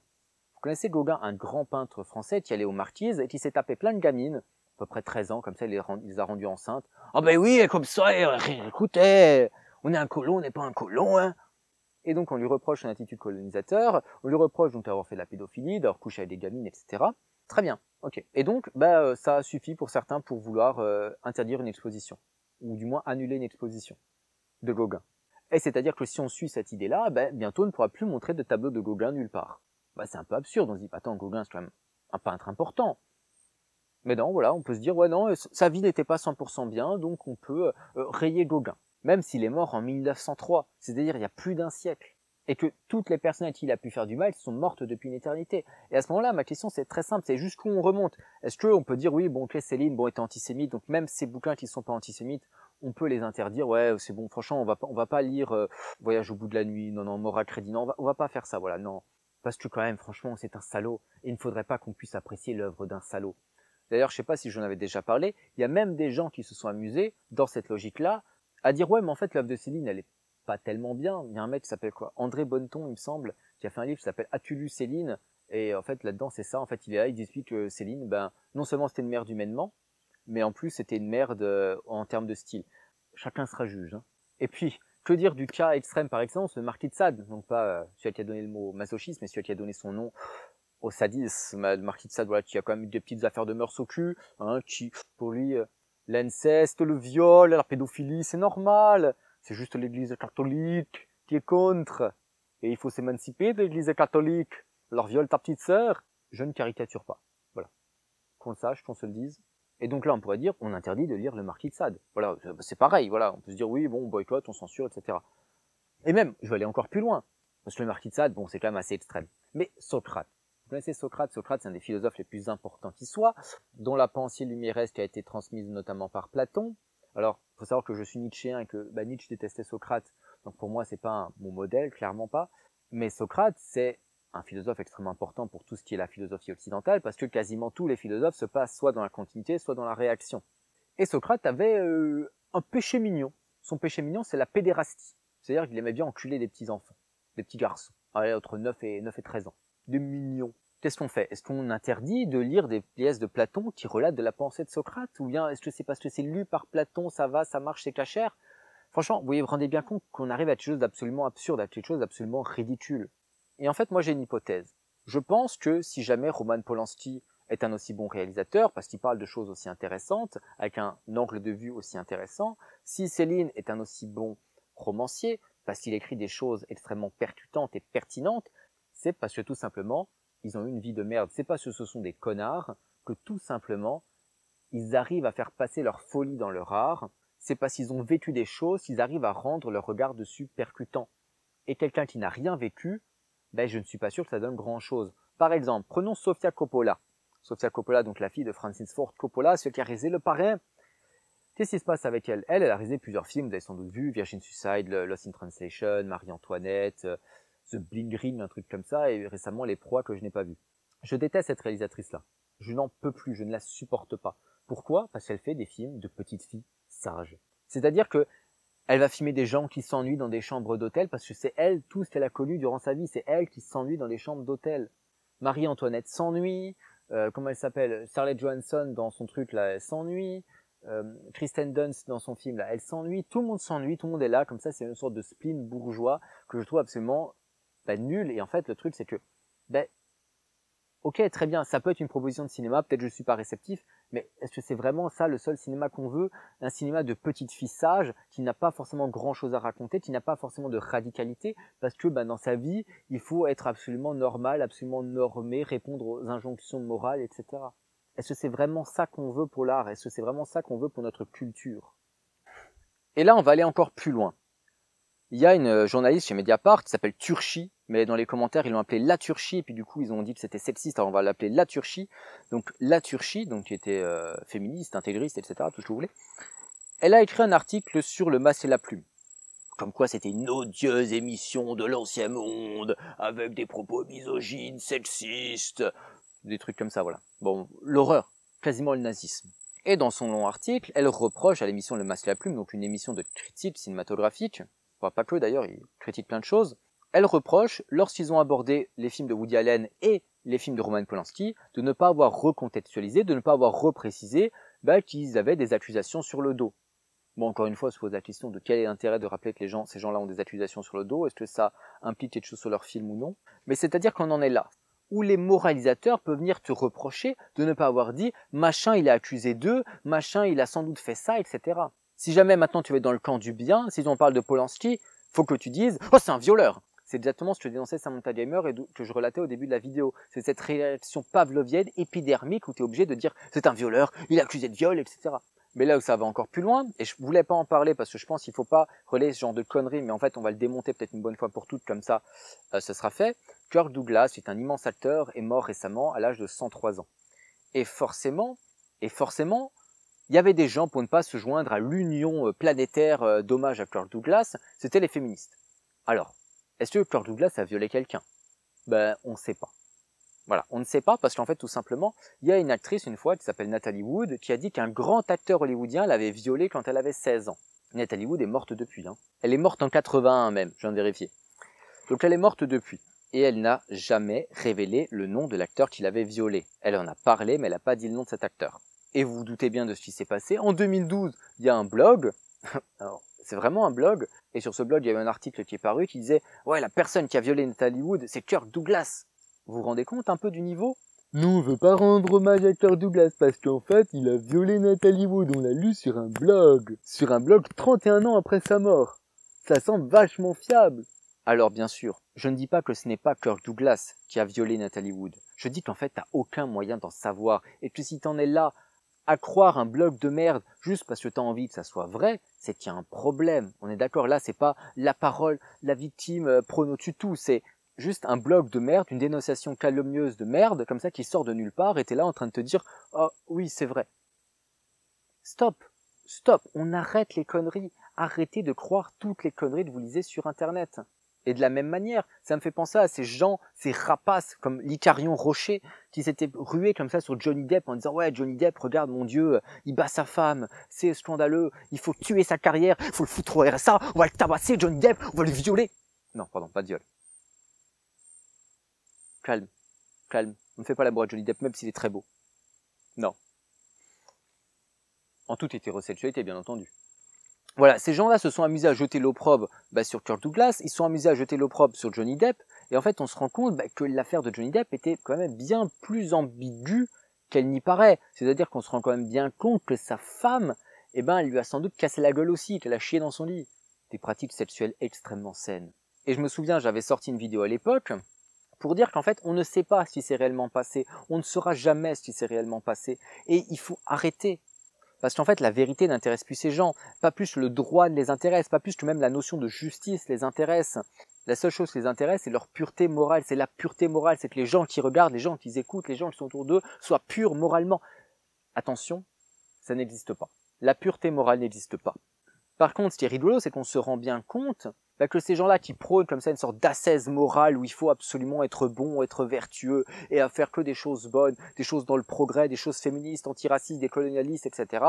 Vous connaissez Gauguin, un grand peintre français qui allait aux Marquises et qui s'est tapé plein de gamines peu près 13 ans, comme ça, il les, a rendus enceintes. Ah ben oui, comme ça, écoutez, on est un colon, on n'est pas un colon, hein. Et donc on lui reproche son attitude colonisateur, on lui reproche donc d'avoir fait de la pédophilie, d'avoir couché avec des gamines, etc. Très bien, ok. Et donc, bah, euh, ça suffit pour certains pour vouloir euh, interdire une exposition, ou du moins annuler une exposition de Gauguin. Et c'est-à-dire que si on suit cette idée-là, ben, bientôt on ne pourra plus montrer de tableaux de Gauguin nulle part. Bah, c'est un peu absurde, on se dit, attends, Gauguin c'est quand même un peintre important. Mais non, voilà, on peut se dire, ouais, non, sa vie n'était pas 100% bien, donc on peut euh, rayer Gauguin. Même s'il est mort en 1903, c'est-à-dire il y a plus d'un siècle. Et que toutes les personnes à qui il a pu faire du mal sont mortes depuis une éternité. Et à ce moment-là, ma question c'est très simple, c'est jusqu'où on remonte? Est-ce qu'on peut dire, oui, bon, ok, Céline, bon, était antisémite, donc même ces bouquins qui ne sont pas antisémites, on peut les interdire, ouais, c'est bon, franchement, on va pas, va pas lire euh, Voyage au bout de la nuit, non, non, Moral Crédit, non, on va, va pas faire ça, voilà, non. Parce que quand même, franchement, c'est un salaud, il ne faudrait pas qu'on puisse apprécier l'œuvre d'un salaud. D'ailleurs, je sais pas si j'en avais déjà parlé, il y a même des gens qui se sont amusés, dans cette logique-là, à dire ouais, mais en fait, l'œuvre de Céline, elle est pas tellement bien. Il y a un mec qui s'appelle quoi? André Bonneton, il me semble, qui a fait un livre qui s'appelle As-tu lu Céline Et en fait, là-dedans, c'est ça. En fait, il est là, il explique que Céline, ben, non seulement c'était une merde humainement, mais en plus, c'était une merde euh, en termes de style. Chacun sera juge. Hein. Et puis, que dire du cas extrême, par exemple, le marquis de Sade? Donc pas euh, celui qui a donné le mot masochisme, mais celui qui a donné son nom au sadisme, de Marquis de Sade, voilà, qui a quand même des petites affaires de mœurs au cul, hein, qui, pour lui, euh, l'inceste, le viol, la pédophilie, c'est normal. C'est juste l'église catholique qui est contre. Et il faut s'émanciper de l'église catholique. Leur viol ta petite sœur. Je ne caricature pas. Voilà. Qu'on le sache, qu'on se le dise. Et donc là, on pourrait dire, on interdit de lire le Marquis de Sade. Voilà, c'est pareil, voilà. On peut se dire, oui, bon, on boycotte, on censure, etc. Et même, je vais aller encore plus loin. Parce que le Marquis de Sade, bon, c'est quand même assez extrême. Mais Socrate. Vous connaissez Socrate? Socrate, c'est un des philosophes les plus importants qui soit, dont la pensée lumiéresque a été transmise notamment par Platon. Alors, faut savoir que je suis nietzschéen et que bah, Nietzsche détestait Socrate, donc pour moi c'est pas mon modèle, clairement pas. Mais Socrate, c'est un philosophe extrêmement important pour tout ce qui est la philosophie occidentale, parce que quasiment tous les philosophes se passent soit dans la continuité, soit dans la réaction. Et Socrate avait euh, un péché mignon. Son péché mignon, c'est la pédérastie. C'est-à-dire qu'il aimait bien enculer des petits enfants, des petits garçons, entre 9 et, 9 et 13 ans. Des mignons qu'est-ce qu'on fait? Est-ce qu'on interdit de lire des pièces de Platon qui relatent de la pensée de Socrate? Ou bien est-ce que c'est parce que c'est lu par Platon, ça va, ça marche, c'est cachère Franchement, vous vous rendez bien compte qu'on arrive à quelque chose d'absolument absurde, à quelque chose d'absolument ridicule. Et en fait, moi j'ai une hypothèse. Je pense que si jamais Roman Polanski est un aussi bon réalisateur, parce qu'il parle de choses aussi intéressantes, avec un angle de vue aussi intéressant, si Céline est un aussi bon romancier, parce qu'il écrit des choses extrêmement percutantes et pertinentes, c'est parce que tout simplement, ils ont eu une vie de merde. C'est pas que ce sont des connards, que tout simplement, ils arrivent à faire passer leur folie dans leur art. C'est parce qu'ils ont vécu des choses qu'ils arrivent à rendre leur regard dessus percutant. Et quelqu'un qui n'a rien vécu, ben je ne suis pas sûr que ça donne grand chose. Par exemple, prenons Sofia Coppola. Sofia Coppola, donc la fille de Francis Ford Coppola, celle qui a réalisé Le Parrain. Qu'est-ce qui se passe avec elle? Elle, elle a réalisé plusieurs films, vous avez sans doute vu, Virgin Suicide, Lost in Translation, Marie-Antoinette, The Bling Green, un truc comme ça, et récemment Les Proies que je n'ai pas vu. Je déteste cette réalisatrice-là. Je n'en peux plus, je ne la supporte pas. Pourquoi? Parce qu'elle fait des films de petites filles sages. C'est-à-dire que Elle va filmer des gens qui s'ennuient dans des chambres d'hôtel parce que c'est elle, tout ce qu'elle a connu durant sa vie, c'est elle qui s'ennuie dans des chambres d'hôtel. Marie-Antoinette s'ennuie, euh, comment elle s'appelle? Scarlett Johansson dans son truc là, elle s'ennuie. Euh, Kristen Dunst dans son film là, elle s'ennuie. Tout le monde s'ennuie, tout le monde est là, comme ça c'est une sorte de spleen bourgeois que je trouve absolument bah, nul. Et en fait le truc c'est que ben, ok, très bien, ça peut être une proposition de cinéma, peut-être je suis pas réceptif, mais est-ce que c'est vraiment ça le seul cinéma qu'on veut? Un cinéma de petite fille sage, qui n'a pas forcément grand-chose à raconter, qui n'a pas forcément de radicalité, parce que ben, dans sa vie, il faut être absolument normal, absolument normé, répondre aux injonctions morales, etc. Est-ce que c'est vraiment ça qu'on veut pour l'art? Est-ce que c'est vraiment ça qu'on veut pour notre culture? Et là, on va aller encore plus loin. Il y a une journaliste chez Mediapart qui s'appelle Turchi, mais dans les commentaires ils l'ont appelé La Turchi, et puis du coup ils ont dit que c'était sexiste, alors on va l'appeler La Turchi. Donc La Turchi, donc qui était euh, féministe, intégriste, etc., tout ce que vous voulez. Elle a écrit un article sur le masque et la plume. Comme quoi c'était une odieuse émission de l'ancien monde, avec des propos misogynes, sexistes, des trucs comme ça, voilà. Bon, l'horreur, quasiment le nazisme. Et dans son long article, elle reproche à l'émission Le Masque et la Plume, donc une émission de critique cinématographique, pas que d'ailleurs, il critique plein de choses. Elle reproche, lorsqu'ils ont abordé les films de Woody Allen et les films de Roman Polanski, de ne pas avoir recontextualisé, de ne pas avoir reprécisé bah, qu'ils avaient des accusations sur le dos. Bon, encore une fois, se pose la question de quel est l'intérêt de rappeler que ces gens-là ont des accusations sur le dos, est-ce que ça implique quelque chose sur leur film ou non? Mais c'est-à-dire qu'on en est là, où les moralisateurs peuvent venir te reprocher de ne pas avoir dit machin il est accusé d'eux, machin il a sans doute fait ça, etc. Si jamais maintenant tu es dans le camp du bien, si on parle de Polanski, faut que tu dises « Oh, c'est un violeur !» C'est exactement ce que dénonçait Samantha Gamer et que je relatais au début de la vidéo. C'est cette réaction pavlovienne, épidermique, où tu es obligé de dire « C'est un violeur, il est accusé de viol, etc. » Mais là où ça va encore plus loin, et je voulais pas en parler parce que je pense qu'il faut pas relayer ce genre de conneries, mais en fait on va le démonter peut-être une bonne fois pour toutes, comme ça, euh, ce sera fait. Kirk Douglas est un immense acteur, est mort récemment à l'âge de 103 ans. Et forcément, et forcément, il y avait des gens pour ne pas se joindre à l'union euh, planétaire euh, d'hommage à Kirk Douglas, c'était les féministes. Alors, est-ce que Kirk Douglas a violé quelqu'un? Ben, on ne sait pas. Voilà, on ne sait pas parce qu'en fait, tout simplement, il y a une actrice une fois qui s'appelle Natalie Wood qui a dit qu'un grand acteur hollywoodien l'avait violée quand elle avait 16 ans. Natalie Wood est morte depuis. Hein. Elle est morte en 81 même, je viens de vérifier. Donc elle est morte depuis. Et elle n'a jamais révélé le nom de l'acteur qui l'avait violée. Elle en a parlé, mais elle n'a pas dit le nom de cet acteur. Et vous vous doutez bien de ce qui s'est passé. En 2012, il y a un blog. (laughs) c'est vraiment un blog. Et sur ce blog, il y avait un article qui est paru qui disait Ouais, la personne qui a violé Natalie Wood, c'est Kirk Douglas. Vous vous rendez compte un peu du niveau? Nous, on veut pas rendre hommage à Kirk Douglas parce qu'en fait, il a violé Natalie Wood. On l'a lu sur un blog. Sur un blog 31 ans après sa mort. Ça semble vachement fiable. Alors bien sûr, je ne dis pas que ce n'est pas Kirk Douglas qui a violé Natalie Wood. Je dis qu'en fait, t'as aucun moyen d'en savoir. Et que si t'en es là à croire un blog de merde juste parce que tu as envie que ça soit vrai, c'est qu'il y a un problème. On est d'accord, là, c'est pas la parole, la victime, euh, prono tout, c'est juste un blog de merde, une dénonciation calomnieuse de merde, comme ça, qui sort de nulle part, et t'es là en train de te dire, oh oui, c'est vrai. Stop, stop, on arrête les conneries, arrêtez de croire toutes les conneries que vous lisez sur Internet. Et de la même manière, ça me fait penser à ces gens, ces rapaces comme l'Icarion Rocher, qui s'étaient rués comme ça sur Johnny Depp en disant ouais Johnny Depp, regarde mon Dieu, il bat sa femme, c'est scandaleux, il faut tuer sa carrière, il faut le foutre au RSA, on va le tabasser Johnny Depp, on va le violer. Non, pardon, pas de viol. Calme, calme, on ne fait pas la boîte Johnny Depp même s'il est très beau. Non. En toute hétérosexualité, bien entendu. Voilà, ces gens-là se sont amusés à jeter l'opprobre bah, sur Kirk Douglas, ils se sont amusés à jeter l'opprobre sur Johnny Depp, et en fait on se rend compte bah, que l'affaire de Johnny Depp était quand même bien plus ambiguë qu'elle n'y paraît. C'est-à-dire qu'on se rend quand même bien compte que sa femme, eh ben, elle lui a sans doute cassé la gueule aussi, qu'elle a chié dans son lit. Des pratiques sexuelles extrêmement saines. Et je me souviens, j'avais sorti une vidéo à l'époque pour dire qu'en fait, on ne sait pas ce qui s'est réellement passé, on ne saura jamais ce qui s'est réellement passé, et il faut arrêter parce qu'en fait, la vérité n'intéresse plus ces gens. Pas plus le droit ne les intéresse, pas plus que même la notion de justice les intéresse. La seule chose qui les intéresse, c'est leur pureté morale. C'est la pureté morale. C'est que les gens qui regardent, les gens qui écoutent, les gens qui sont autour d'eux soient purs moralement. Attention, ça n'existe pas. La pureté morale n'existe pas. Par contre, ce qui est rigolo, c'est qu'on se rend bien compte bah, que ces gens-là qui prônent comme ça une sorte d'assaise morale où il faut absolument être bon, être vertueux et à faire que des choses bonnes, des choses dans le progrès, des choses féministes, antiracistes, décolonialistes, etc.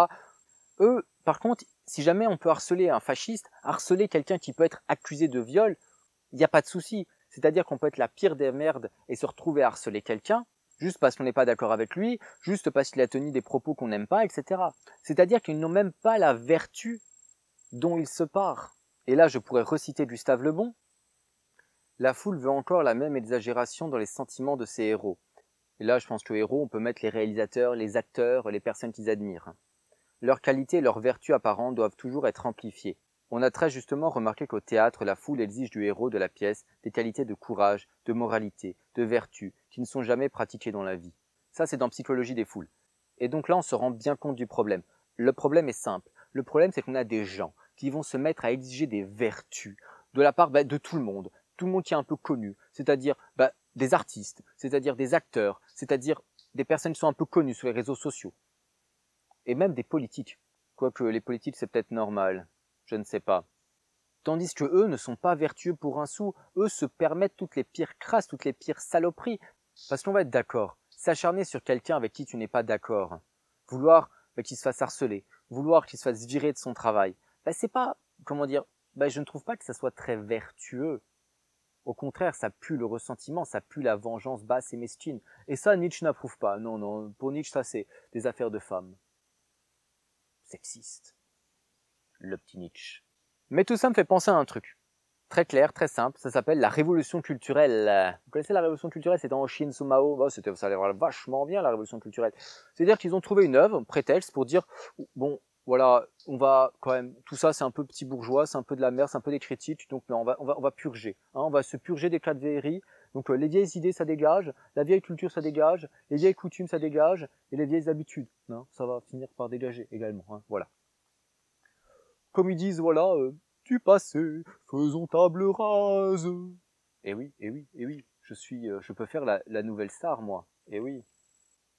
Eux, par contre, si jamais on peut harceler un fasciste, harceler quelqu'un qui peut être accusé de viol, il n'y a pas de souci. C'est-à-dire qu'on peut être la pire des merdes et se retrouver à harceler quelqu'un, juste parce qu'on n'est pas d'accord avec lui, juste parce qu'il a tenu des propos qu'on n'aime pas, etc. C'est-à-dire qu'ils n'ont même pas la vertu dont il se part. Et là, je pourrais reciter Gustave Le Bon. La foule veut encore la même exagération dans les sentiments de ses héros. Et là, je pense que héros, on peut mettre les réalisateurs, les acteurs, les personnes qu'ils admirent. Leurs qualités leurs vertus apparentes doivent toujours être amplifiées. On a très justement remarqué qu'au théâtre, la foule exige du héros de la pièce des qualités de courage, de moralité, de vertu, qui ne sont jamais pratiquées dans la vie. Ça, c'est dans Psychologie des foules. Et donc là, on se rend bien compte du problème. Le problème est simple. Le problème, c'est qu'on a des gens qui vont se mettre à exiger des vertus de la part bah, de tout le monde, tout le monde qui est un peu connu, c'est-à-dire bah, des artistes, c'est-à-dire des acteurs, c'est-à-dire des personnes qui sont un peu connues sur les réseaux sociaux, et même des politiques. Quoique les politiques, c'est peut-être normal. Je ne sais pas. Tandis que eux ne sont pas vertueux pour un sou, eux se permettent toutes les pires crasses, toutes les pires saloperies. Parce qu'on va être d'accord, s'acharner sur quelqu'un avec qui tu n'es pas d'accord, vouloir bah, qu'il se fasse harceler, vouloir qu'il se fasse virer de son travail, bah, c'est pas, comment dire, bah, je ne trouve pas que ça soit très vertueux. Au contraire, ça pue le ressentiment, ça pue la vengeance basse et mesquine. Et ça, Nietzsche n'approuve pas. Non, non, pour Nietzsche, ça c'est des affaires de femmes. Sexiste le petit Nietzsche. Mais tout ça me fait penser à un truc. Très clair, très simple, ça s'appelle la révolution culturelle. Vous connaissez la révolution culturelle? C'était en Chine sous Mao. Oh, ça allait vachement bien la révolution culturelle. C'est-à-dire qu'ils ont trouvé une œuvre, un prétexte, pour dire bon, voilà, on va quand même, tout ça c'est un peu petit bourgeois, c'est un peu de la merde, c'est un peu des critiques, donc on va, on va, on va purger. Hein, on va se purger des de. Donc euh, les vieilles idées ça dégage, la vieille culture ça dégage, les vieilles coutumes ça dégage, et les vieilles habitudes, hein, ça va finir par dégager également. Hein, voilà comme ils disent, voilà, euh, du passé, faisons table rase. Et oui, et oui, et oui, je suis, euh, je peux faire la, la, nouvelle star, moi. Et oui.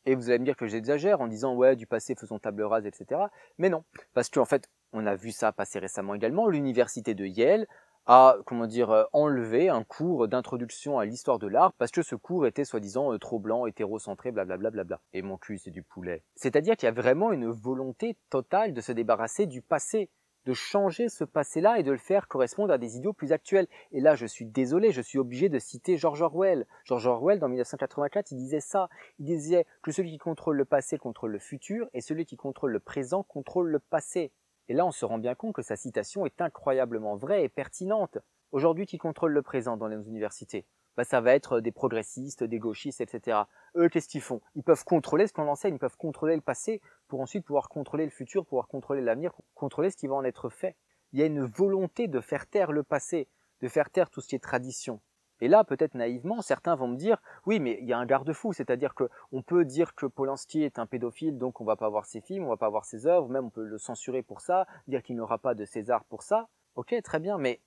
Et vous allez me dire que j'exagère en disant, ouais, du passé, faisons table rase, etc. Mais non, parce qu'en fait, on a vu ça passer récemment également. L'université de Yale a, comment dire, euh, enlevé un cours d'introduction à l'histoire de l'art parce que ce cours était soi-disant trop blanc, hétérocentré, blablabla. Bla bla bla. Et mon cul, c'est du poulet. C'est-à-dire qu'il y a vraiment une volonté totale de se débarrasser du passé de changer ce passé-là et de le faire correspondre à des idéaux plus actuels. Et là, je suis désolé, je suis obligé de citer George Orwell. George Orwell, dans 1984, il disait ça. Il disait que celui qui contrôle le passé contrôle le futur et celui qui contrôle le présent contrôle le passé. Et là, on se rend bien compte que sa citation est incroyablement vraie et pertinente. Aujourd'hui, qui contrôle le présent dans les universités? Bah, ça va être des progressistes, des gauchistes, etc. Eux, qu'est-ce qu'ils font? Ils peuvent contrôler ce qu'on enseigne, ils peuvent contrôler le passé pour ensuite pouvoir contrôler le futur, pouvoir contrôler l'avenir, contrôler ce qui va en être fait. Il y a une volonté de faire taire le passé, de faire taire tout ce qui est tradition. Et là, peut-être naïvement, certains vont me dire, oui, mais il y a un garde-fou, c'est-à-dire que on peut dire que Polanski est un pédophile, donc on va pas voir ses films, on va pas voir ses œuvres, même on peut le censurer pour ça, dire qu'il n'aura pas de César pour ça. Ok, très bien, mais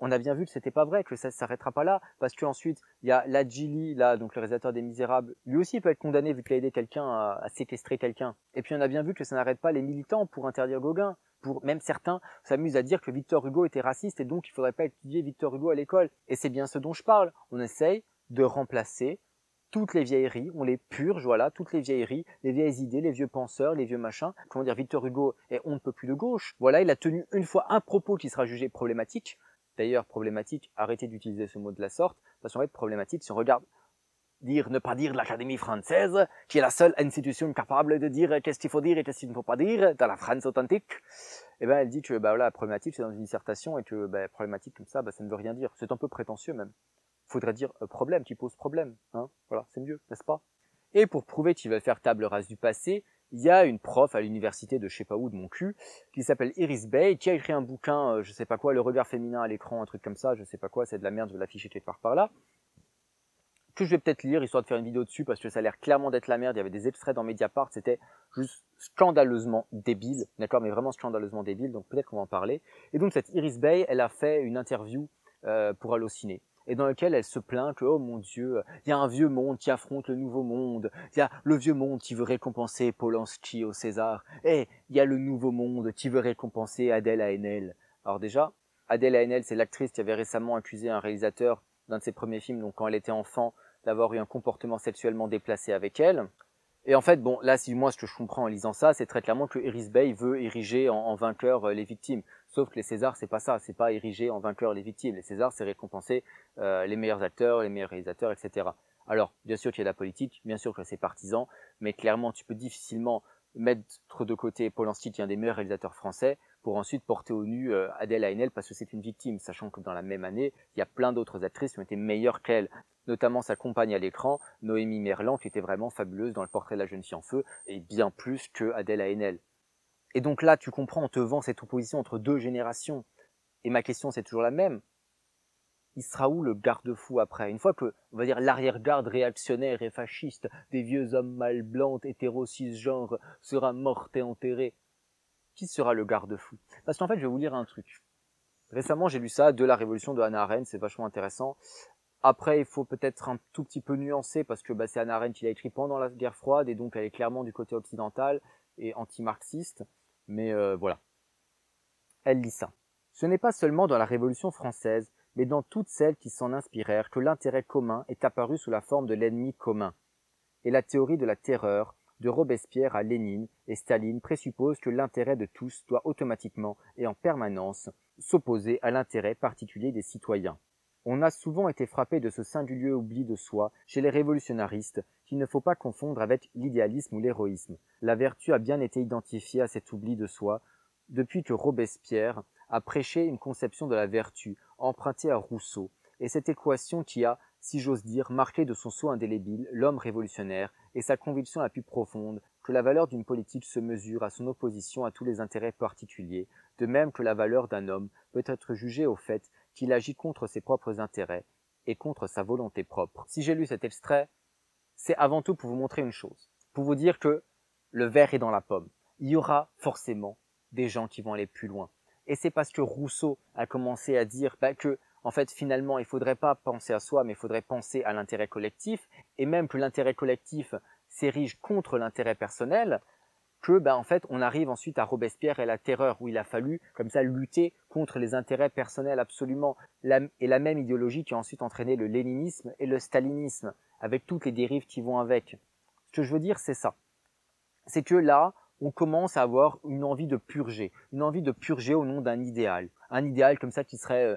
on a bien vu que c'était pas vrai, que ça s'arrêtera pas là, parce qu'ensuite il y a Ladjili, là, donc le réalisateur des Misérables, lui aussi peut être condamné vu qu'il a aidé quelqu'un à, séquestrer quelqu'un. Et puis on a bien vu que ça n'arrête pas les militants pour interdire Gauguin. Pour même certains s'amusent à dire que Victor Hugo était raciste et donc il faudrait pas étudier Victor Hugo à l'école. Et c'est bien ce dont je parle. On essaye de remplacer toutes les vieilleries, on les purge, voilà, toutes les vieilleries, les vieilles idées, les vieux penseurs, les vieux machins. Comment dire, Victor Hugo est on ne peut plus de gauche. Voilà, il a tenu une fois un propos qui sera jugé problématique. D'ailleurs, problématique, arrêtez d'utiliser ce mot de la sorte, parce qu'en fait, problématique, si on regarde dire, ne pas dire l'Académie française, qui est la seule institution capable de dire qu'est-ce qu'il faut dire et qu'est-ce qu'il ne faut pas dire dans la France authentique, eh ben, elle dit que, bah voilà, problématique, c'est dans une dissertation et que, bah, problématique comme ça, bah, ça ne veut rien dire. C'est un peu prétentieux même. Faudrait dire euh, problème, qui pose problème, hein. Voilà, c'est mieux, n'est-ce pas? Et pour prouver qu'il veut faire table rase du passé, il y a une prof à l'université de je sais pas où de mon cul qui s'appelle Iris Bay qui a écrit un bouquin euh, je sais pas quoi le regard féminin à l'écran un truc comme ça je sais pas quoi c'est de la merde je vais l'afficher quelque part par là que je vais peut-être lire histoire de faire une vidéo dessus parce que ça a l'air clairement d'être la merde il y avait des extraits dans Mediapart c'était juste scandaleusement débile d'accord mais vraiment scandaleusement débile donc peut-être qu'on va en parler. Et donc cette Iris Bay elle a fait une interview euh, pour Allociné et dans lequel elle se plaint que, oh mon Dieu, il y a un vieux monde qui affronte le nouveau monde, il y a le vieux monde qui veut récompenser Polanski au César, et il y a le nouveau monde qui veut récompenser Adèle Haenel. Alors déjà, Adèle Haenel, c'est l'actrice qui avait récemment accusé un réalisateur d'un de ses premiers films, donc quand elle était enfant, d'avoir eu un comportement sexuellement déplacé avec elle. Et en fait, bon, là, si moi, ce que je comprends en lisant ça, c'est très clairement que Iris Bey veut ériger en, vainqueur euh, les victimes. Sauf que les Césars, c'est pas ça. C'est pas ériger en vainqueur les victimes. Les Césars, c'est récompenser euh, les meilleurs acteurs, les meilleurs réalisateurs, etc. Alors, bien sûr qu'il y a la politique, bien sûr que c'est partisan, mais clairement, tu peux difficilement mettre de côté Polanski, qui est un des meilleurs réalisateurs français, pour ensuite porter au nu euh, Adèle Haenel parce que c'est une victime, sachant que dans la même année, il y a plein d'autres actrices qui ont été meilleures qu'elle, notamment sa compagne à l'écran, Noémie Merlan, qui était vraiment fabuleuse dans le portrait de la jeune fille en feu, et bien plus que Adèle Haenel. Et donc là, tu comprends, on te vend cette opposition entre deux générations. Et ma question, c'est toujours la même il sera où le garde-fou après? Une fois que, on va dire, l'arrière-garde réactionnaire et fasciste des vieux hommes mal blancs, hétéro cisgenres, sera mort et enterré, qui sera le garde-fou Parce qu'en fait, je vais vous lire un truc. Récemment, j'ai lu ça de la Révolution de Hannah Arendt, c'est vachement intéressant. Après, il faut peut-être un tout petit peu nuancer parce que bah, c'est Hannah Arendt qui l'a écrit pendant la guerre froide et donc elle est clairement du côté occidental et anti-marxiste. Mais euh, voilà. Elle lit ça. Ce n'est pas seulement dans la Révolution française mais dans toutes celles qui s'en inspirèrent que l'intérêt commun est apparu sous la forme de l'ennemi commun. Et la théorie de la terreur, de Robespierre à Lénine et Staline présuppose que l'intérêt de tous doit automatiquement et en permanence s'opposer à l'intérêt particulier des citoyens. On a souvent été frappé de ce singulier oubli de soi chez les révolutionnaristes qu'il ne faut pas confondre avec l'idéalisme ou l'héroïsme. La vertu a bien été identifiée à cet oubli de soi depuis que Robespierre a prêché une conception de la vertu empruntée à Rousseau, et cette équation qui a, si j'ose dire, marqué de son sceau indélébile l'homme révolutionnaire et sa conviction la plus profonde que la valeur d'une politique se mesure à son opposition à tous les intérêts particuliers, de même que la valeur d'un homme peut être jugée au fait qu'il agit contre ses propres intérêts et contre sa volonté propre. Si j'ai lu cet extrait, c'est avant tout pour vous montrer une chose, pour vous dire que le verre est dans la pomme. Il y aura forcément des gens qui vont aller plus loin. Et c'est parce que Rousseau a commencé à dire bah, que, en fait, finalement, il faudrait pas penser à soi, mais il faudrait penser à l'intérêt collectif, et même que l'intérêt collectif s'érige contre l'intérêt personnel, que, bah, en fait, on arrive ensuite à Robespierre et la terreur, où il a fallu, comme ça, lutter contre les intérêts personnels absolument, et la même idéologie qui a ensuite entraîné le léninisme et le stalinisme, avec toutes les dérives qui vont avec. Ce que je veux dire, c'est ça. C'est que là, on commence à avoir une envie de purger, une envie de purger au nom d'un idéal. Un idéal comme ça qui serait euh,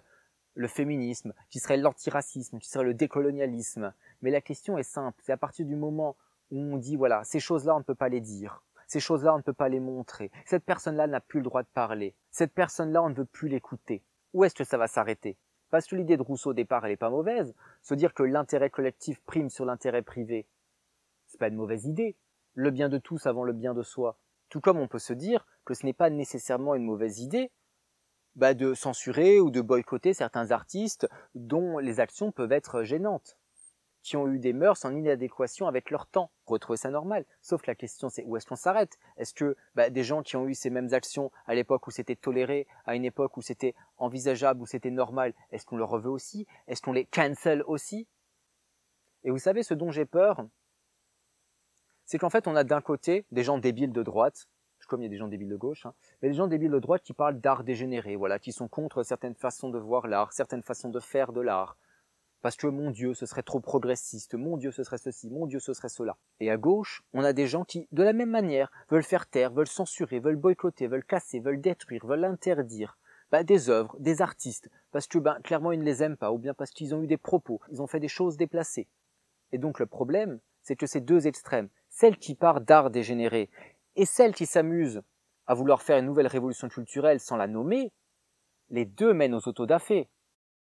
le féminisme, qui serait l'antiracisme, qui serait le décolonialisme. Mais la question est simple, c'est à partir du moment où on dit, voilà, ces choses-là, on ne peut pas les dire. Ces choses-là, on ne peut pas les montrer. Cette personne-là n'a plus le droit de parler. Cette personne-là, on ne veut plus l'écouter. Où est-ce que ça va s'arrêter? Parce que l'idée de Rousseau au départ, elle n'est pas mauvaise. Se dire que l'intérêt collectif prime sur l'intérêt privé, c'est pas une mauvaise idée. Le bien de tous avant le bien de soi. Tout comme on peut se dire que ce n'est pas nécessairement une mauvaise idée bah, de censurer ou de boycotter certains artistes dont les actions peuvent être gênantes, qui ont eu des mœurs en inadéquation avec leur temps. Retrouver ça normal. Sauf que la question c'est où est-ce qu'on s'arrête? Est-ce que bah, des gens qui ont eu ces mêmes actions à l'époque où c'était toléré, à une époque où c'était envisageable, où c'était normal, est-ce qu'on le reveut aussi? Est-ce qu'on les cancel aussi? Et vous savez ce dont j'ai peur c'est qu'en fait, on a d'un côté des gens débiles de droite, comme il y a des gens débiles de gauche, hein, mais des gens débiles de droite qui parlent d'art dégénéré, voilà, qui sont contre certaines façons de voir l'art, certaines façons de faire de l'art. Parce que mon Dieu, ce serait trop progressiste, mon Dieu, ce serait ceci, mon Dieu, ce serait cela. Et à gauche, on a des gens qui, de la même manière, veulent faire taire, veulent censurer, veulent boycotter, veulent casser, veulent détruire, veulent interdire bah, des œuvres, des artistes, parce que ben, clairement ils ne les aiment pas, ou bien parce qu'ils ont eu des propos, ils ont fait des choses déplacées. Et donc le problème, c'est que ces deux extrêmes, celle qui part d'art dégénéré et celle qui s'amuse à vouloir faire une nouvelle révolution culturelle sans la nommer, les deux mènent aux autodafés.